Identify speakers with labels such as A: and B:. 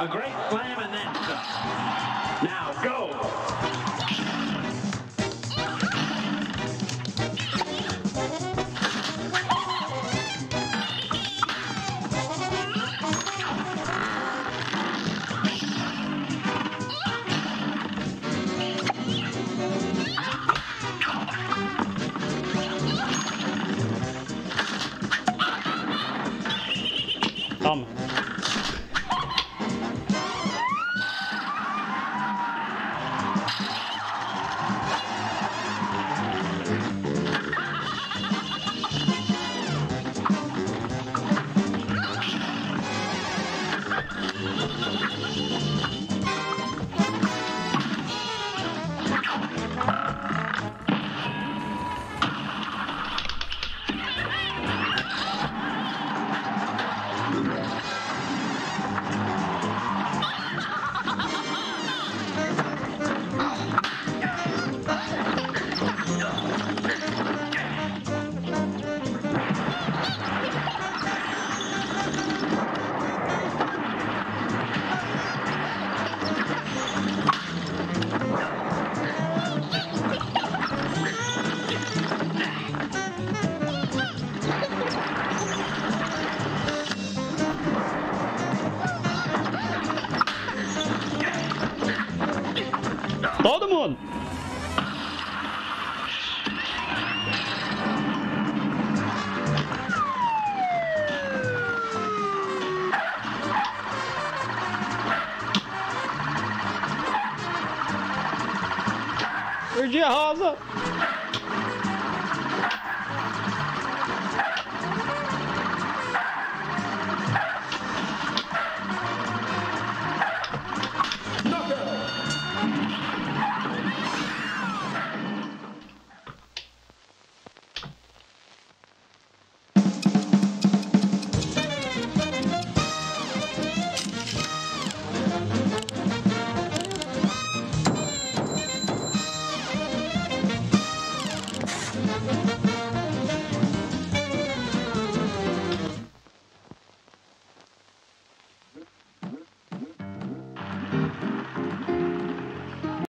A: A great slam and then some. Now go.
B: Tamam. Todo. Perdi a rosa.